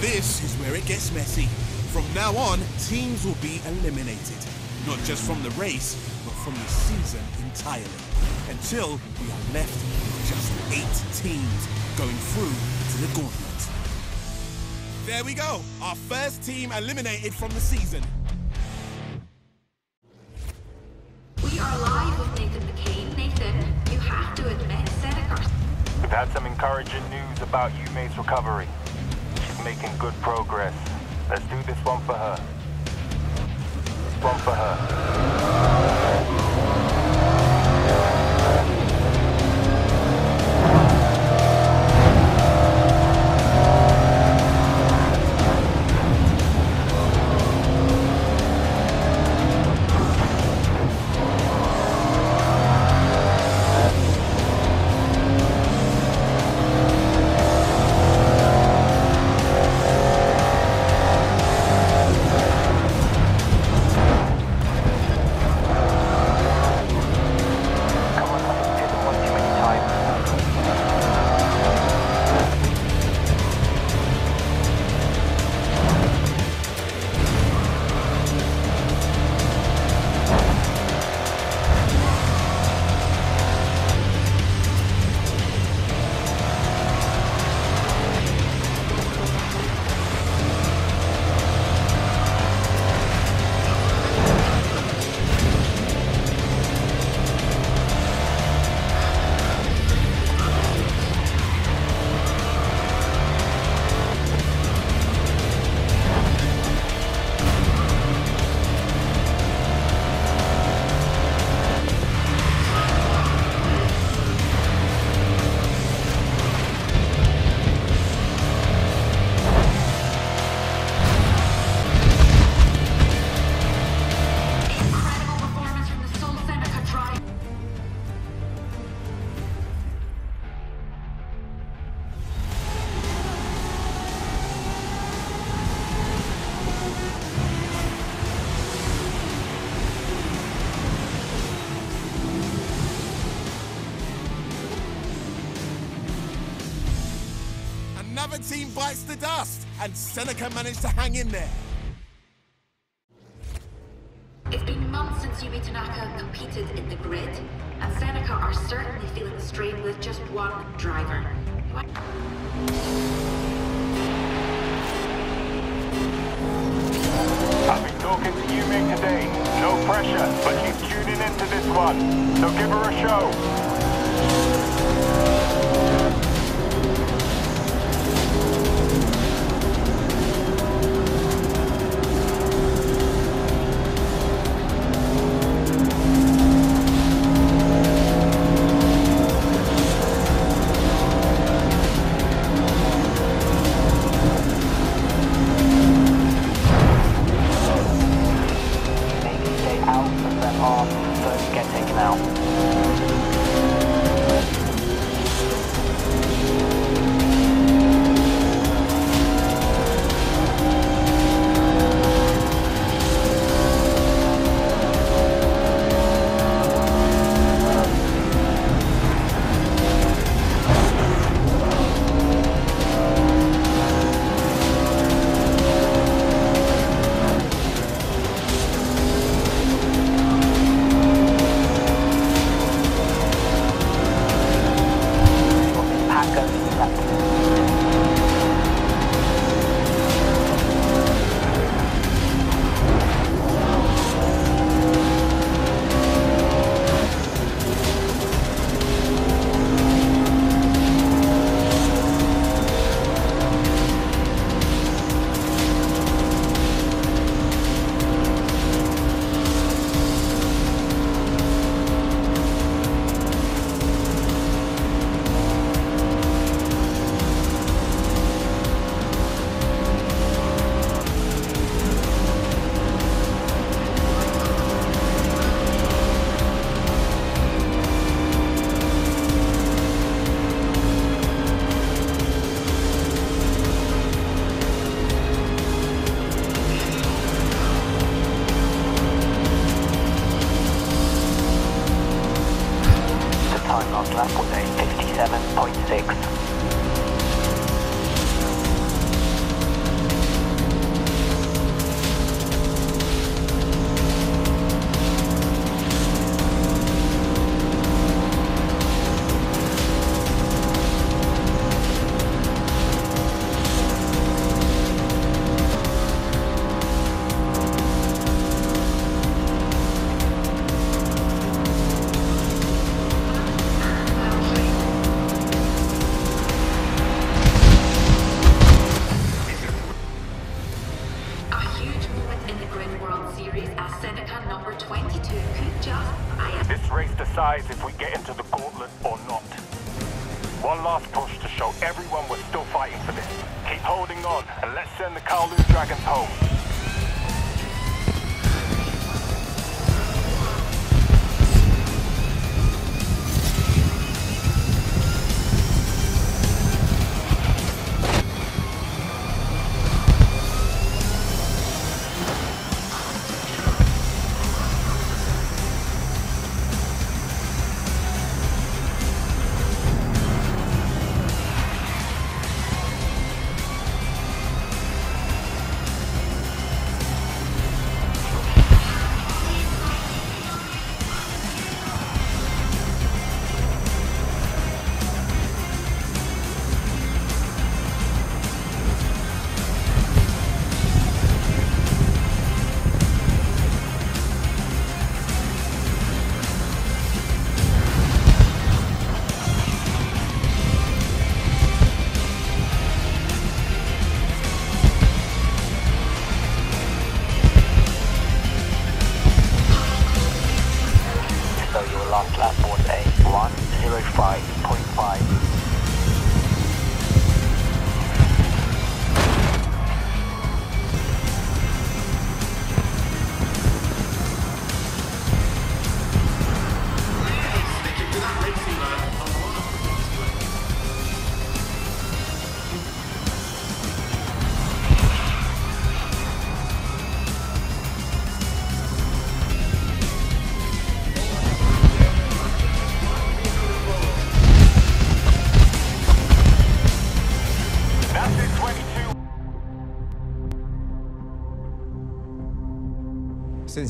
This is where it gets messy. From now on, teams will be eliminated. Not just from the race, but from the season entirely. Until we are left with just eight teams going through to the gauntlet. There we go, our first team eliminated from the season. We are live with Nathan McCain. Nathan, you have to admit Seneca. We've had some encouraging news about Yume's recovery. Making good progress. Let's do this one for her. One for her. Team bites the dust, and Seneca managed to hang in there.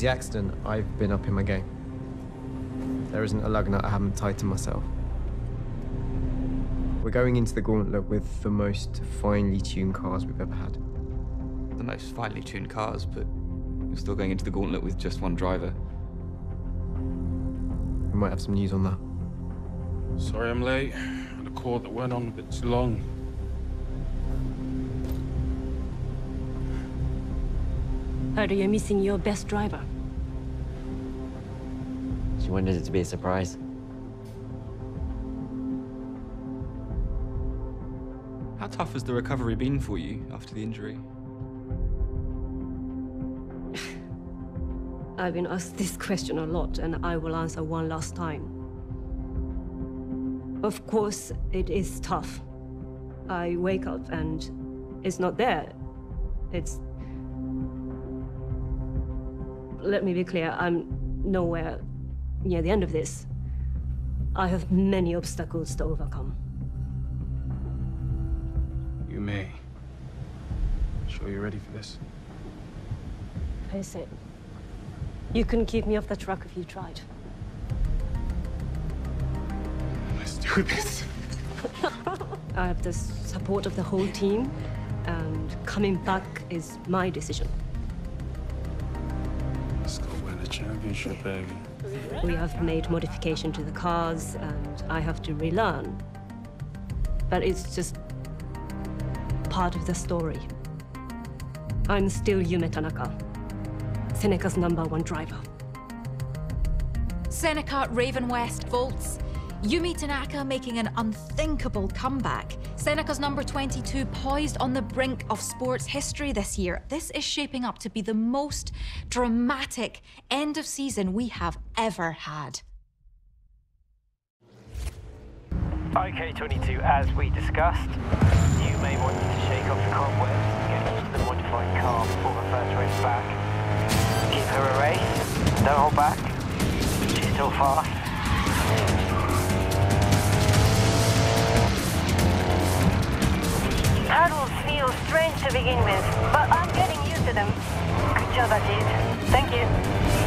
Since the accident, I've been up in my game. There isn't a lug nut I haven't tied to myself. We're going into the gauntlet with the most finely tuned cars we've ever had. The most finely tuned cars, but we're still going into the gauntlet with just one driver. We might have some news on that. Sorry I'm late. Had a call that went on a bit too long. Heard you're missing your best driver. She wanted it to be a surprise. How tough has the recovery been for you after the injury? I've been asked this question a lot, and I will answer one last time. Of course, it is tough. I wake up and it's not there. It's let me be clear, I'm nowhere near the end of this. I have many obstacles to overcome. You may. Sure you're ready for this? Face it. You couldn't keep me off the truck if you tried. Let's do this. I have the support of the whole team, and coming back is my decision. Championship, baby. We have made modification to the cars, and I have to relearn. But it's just part of the story. I'm still Yume Tanaka, Seneca's number one driver. Seneca Raven West Volts. Yume Tanaka making an unthinkable comeback. Seneca's number 22 poised on the brink of sports history this year. This is shaping up to be the most dramatic end of season we have ever had. Okay, 22, as we discussed, you may want to shake off the cobwebs, get used to the modified car before the first race back. Give her a race, don't hold back, she's still fast. Paddles feel strange to begin with, but I'm getting used to them. Good job, Aziz. Thank you.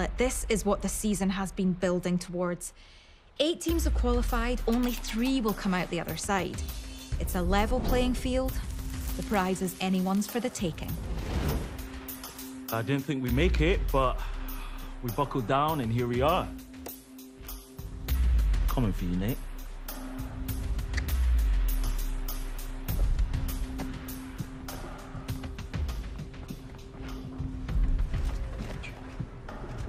Gauntlet. This is what the season has been building towards. Eight teams have qualified, only three will come out the other side. It's a level playing field. The prize is anyone's for the taking. I didn't think we'd make it, but we buckled down and here we are. Coming for you, Nate.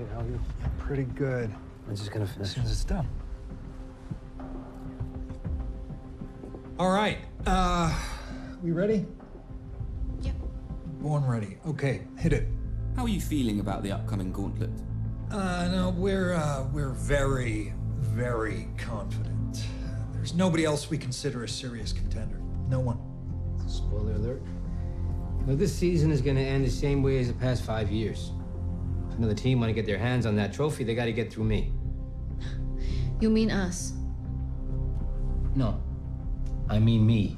Okay, how are you? Pretty good. I'm just gonna finish. As soon as it's done. All right. Uh, we ready? Yep. Born ready. Okay, hit it. How are you feeling about the upcoming gauntlet? Uh, no, we're uh, we're very, very confident. There's nobody else we consider a serious contender. No one. Spoiler alert. Now, this season is going to end the same way as the past five years. Another team want to get their hands on that trophy, they got to get through me. You mean us? No, I mean me.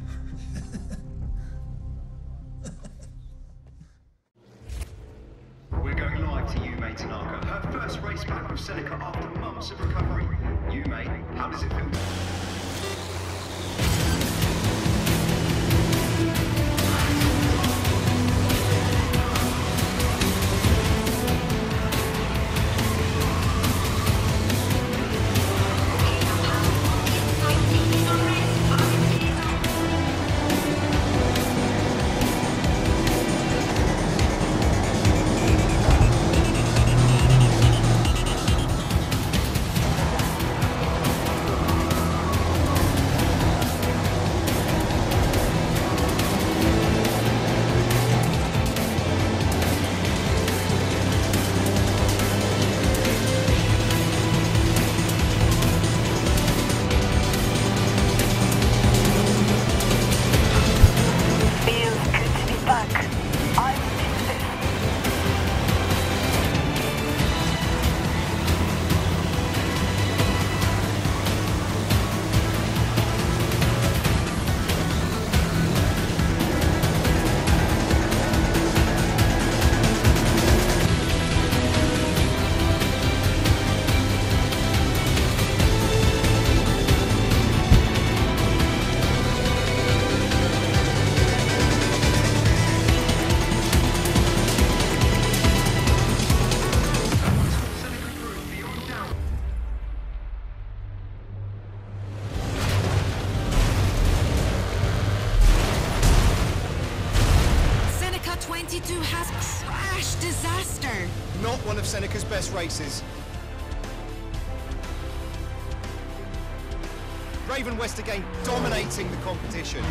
Again dominating the competition.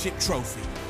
Championship trophy.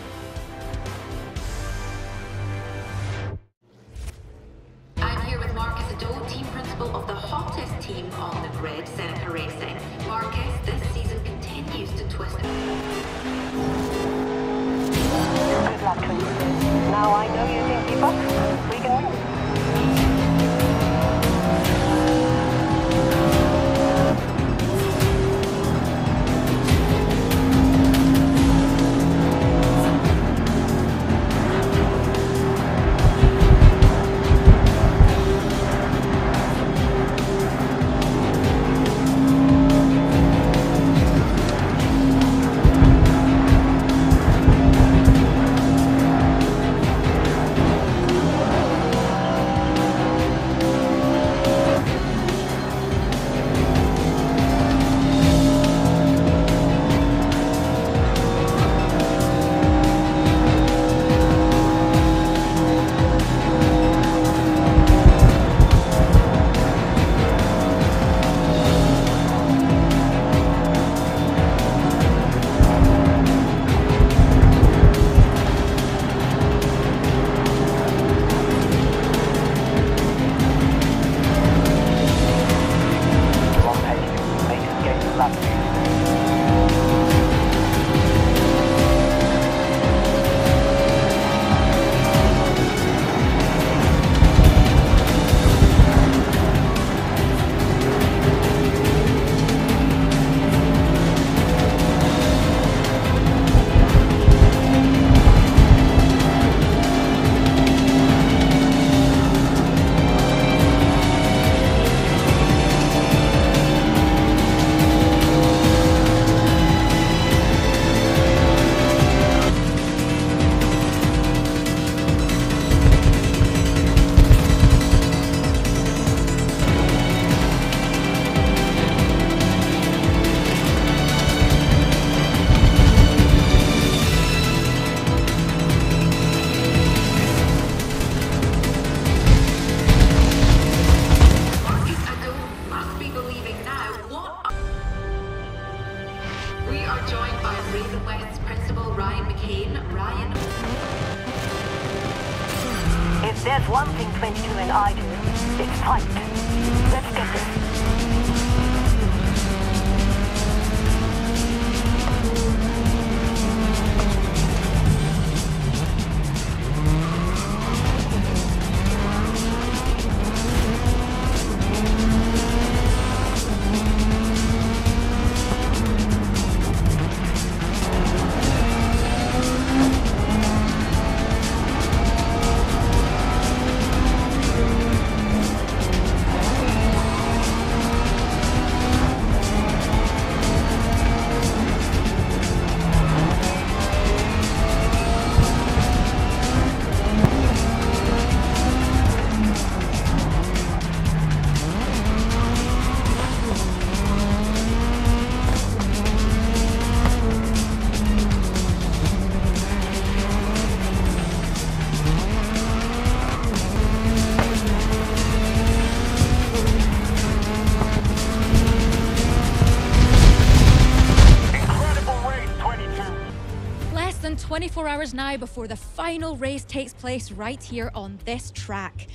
Hours now before the final race takes place right here on this track.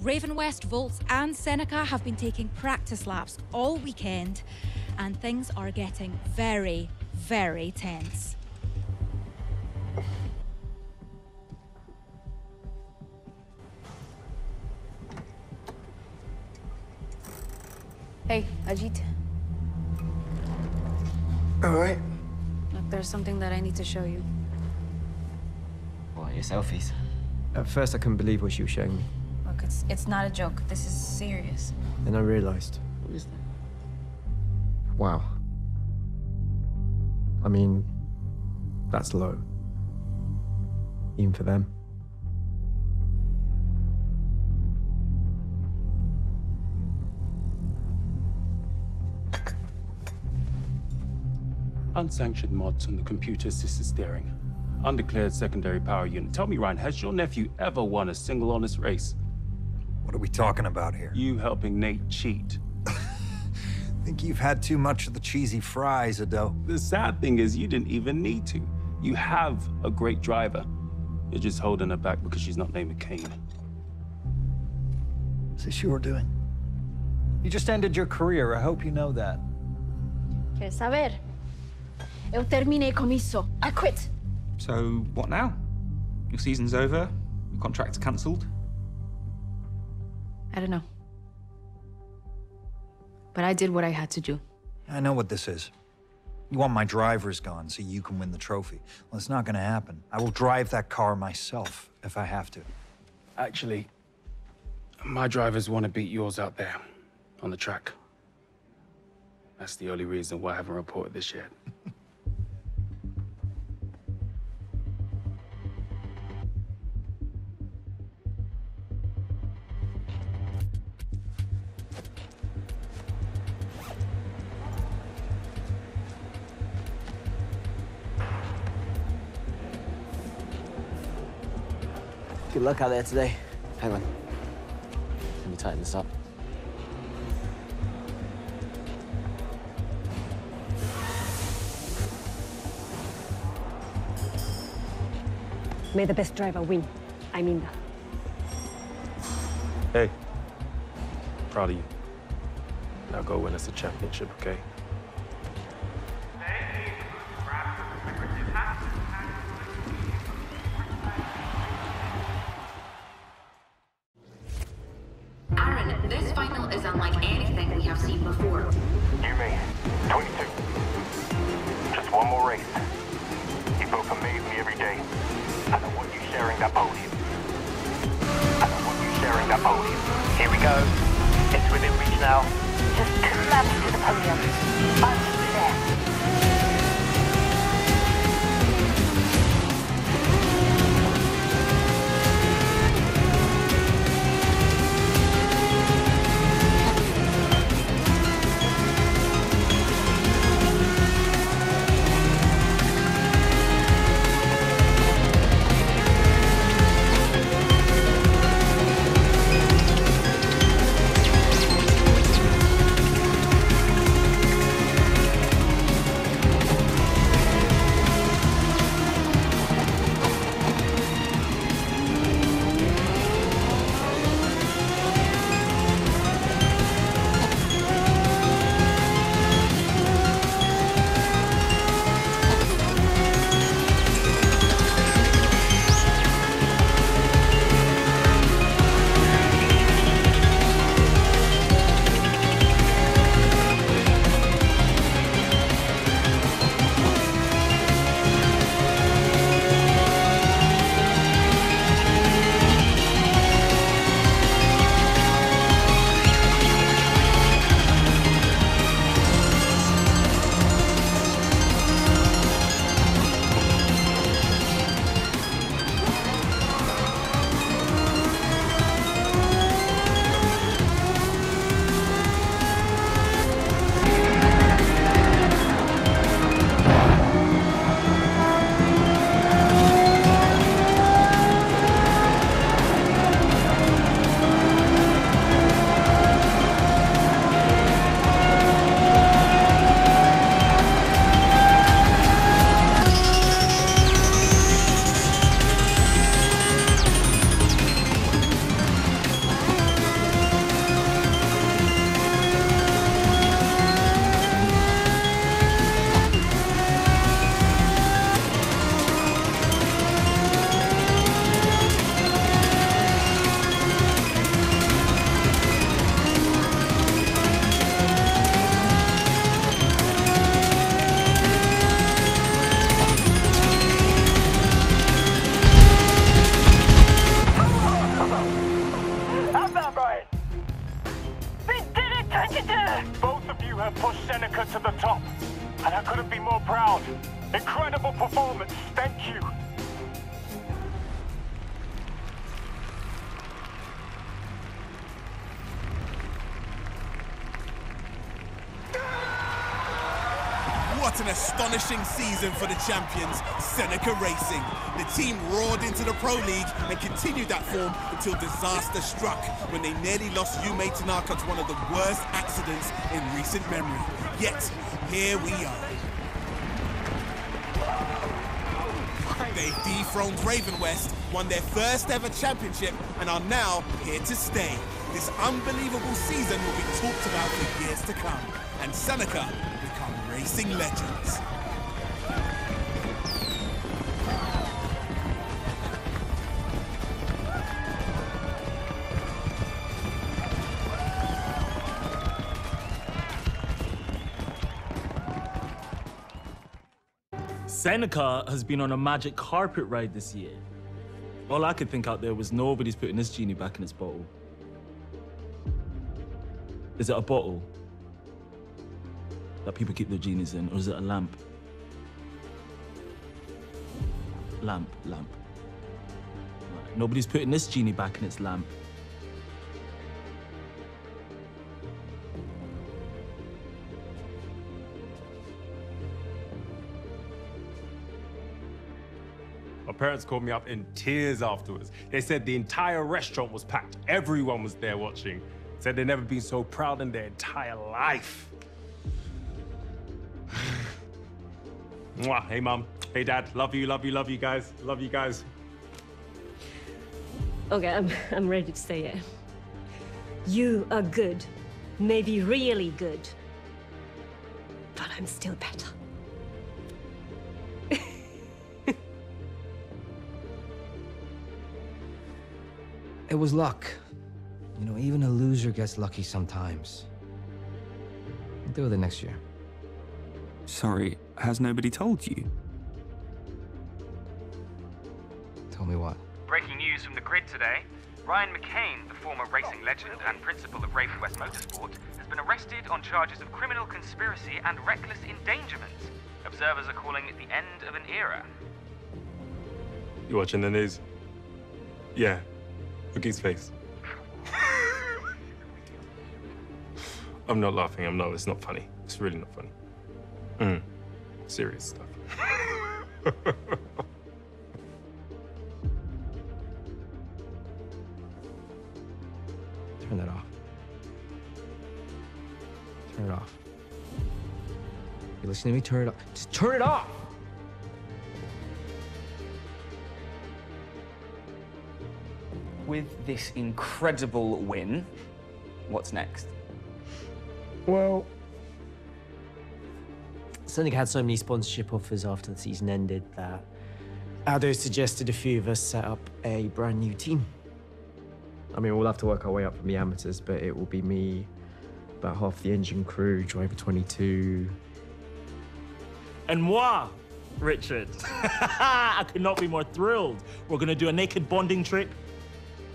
Raven West, Volts, and Seneca have been taking practice laps all weekend, and things are getting very, very tense. Hey, Ajit. All right. Look, there's something that I need to show you. What, your selfies? At first, I couldn't believe what she was showing me. Look, it's it's not a joke. This is serious. Then I realized. What is that? Wow. I mean, that's low. Even for them. Unsanctioned mods on the computer assisted steering. Undeclared secondary power unit. Tell me, Ryan, has your nephew ever won a single honest race? What are we talking about here? You helping Nate cheat. I Think you've had too much of the cheesy fries, Ado. The sad thing is you didn't even need to. You have a great driver. You're just holding her back because she's not named McCain. Is this your doing? You just ended your career. I hope you know that. Queres saber? Eu terminei com isso. I quit. So, what now? Your season's over? Your contract's cancelled? I don't know. But I did what I had to do. I know what this is. You want my drivers gone so you can win the trophy. Well, it's not gonna happen. I will drive that car myself if I have to. Actually, my drivers want to beat yours out there on the track. That's the only reason why I haven't reported this yet. Luck out there today. Hang on. Let me tighten this up. May the best driver win. I mean that. Hey, proud of you. Now go win us a championship, okay? You have pushed Seneca to the top, and I couldn't be more proud. Incredible performance, thank you. What an astonishing season for the champions, Seneca Racing. The team roared into the Pro League and continued that form until disaster struck when they nearly lost Yume Tanaka to one of the worst accidents in recent memory. Yet, here we are. They've dethroned Raven West, won their first ever championship, and are now here to stay. This unbelievable season will be talked about for years to come, and Seneca racing legends. Seneca has been on a magic carpet ride this year. All I could think out there was nobody's putting this genie back in its bottle. Is it a bottle that people keep their genies in, or is it a lamp? Lamp, lamp. Nobody's putting this genie back in its lamp. My parents called me up in tears afterwards. They said the entire restaurant was packed. Everyone was there watching. Said they'd never been so proud in their entire life. Mwah. Hey, mom. Hey, dad. Love you, love you, love you guys. Love you guys. Okay, I'm, I'm ready to say it. You are good. Maybe really good. But I'm still better. It was luck. You know, even a loser gets lucky sometimes. We'll do it the next year. Sorry, has nobody told you? Tell me what. Breaking news from the grid today. Ryan McCain, the former racing legend and principal of Raven West Motorsport, has been arrested on charges of criminal conspiracy and reckless endangerment. Observers are calling it the end of an era. You watching the news? Yeah. Look at his face. I'm not laughing. I'm not. It's not funny. It's really not funny. Mm. Serious stuff. Turn that off. Turn it off. You listen to me? Turn it off. Just turn it off! With this incredible win, what's next? Well, Seneca had so many sponsorship offers after the season ended that Aldo suggested a few of us set up a brand new team. I mean, we'll have to work our way up from the amateurs, but it will be me, about half the engine crew, driver 22. And moi, Richard. I could not be more thrilled. We're gonna do a naked bonding trip,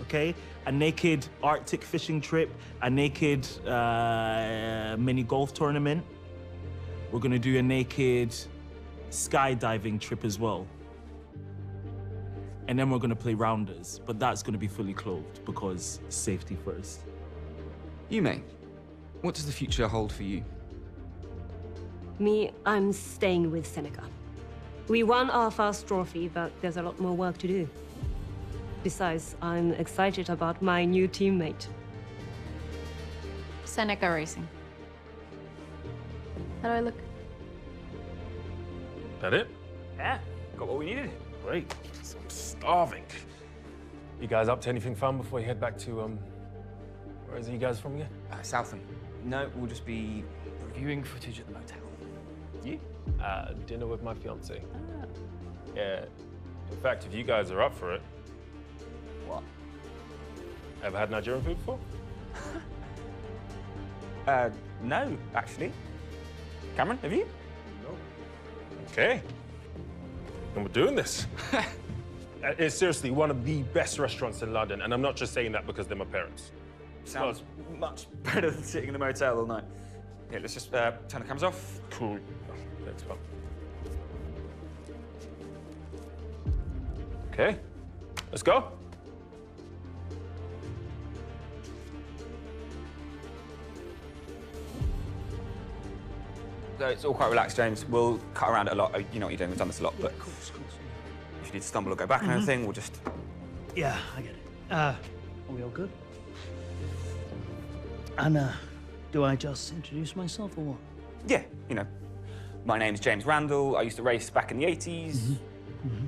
okay? A naked Arctic fishing trip, a naked uh, mini golf tournament. We're gonna do a naked skydiving trip as well. And then we're gonna play rounders, but that's gonna be fully clothed because safety first. Yume, what does the future hold for you? Me, I'm staying with Seneca. We won our first trophy, but there's a lot more work to do. Besides, I'm excited about my new teammate. Seneca Racing. How do I look? That it? Yeah, got what we needed. Great. I'm starving. You guys up to anything fun before you head back to, um, where is it you guys from again? Uh, Southam. No, we'll just be reviewing footage at the motel. You? Uh, dinner with my fiance. Yeah. In fact, if you guys are up for it. What? Ever had Nigerian food before? Uh, no, actually. Cameron, have you? No. Okay. And we're doing this. Uh, It's seriously one of the best restaurants in London, and I'm not just saying that because they're my parents. Sounds much better than sitting in the motel all night. Yeah, let's just uh, turn the cameras off. Cool. Thanks, pal. Okay. Let's go. So it's all quite relaxed, James. We'll cut around it a lot. You know what you're doing. We've done this a lot, but Of course, of course. if you need to stumble or go back and Mhm. everything, we'll just. Yeah, I get it. Uh, are we all good? And, uh, do I just introduce myself or what? Yeah, you know. My name's James Randall. I used to race back in the 80s. Mm-hmm.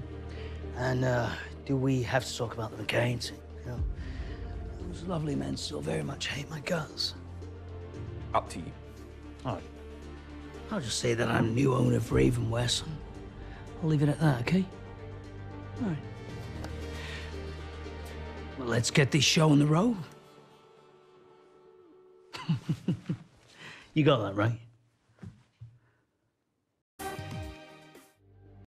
And, uh, do we have to talk about the McKanes? You know, those lovely men still very much hate my guts. Up to you. All right. I'll just say that I'm new owner of Ravenwest. I'll leave it at that, okay? All right. Well, let's get this show on the road. you got that, right?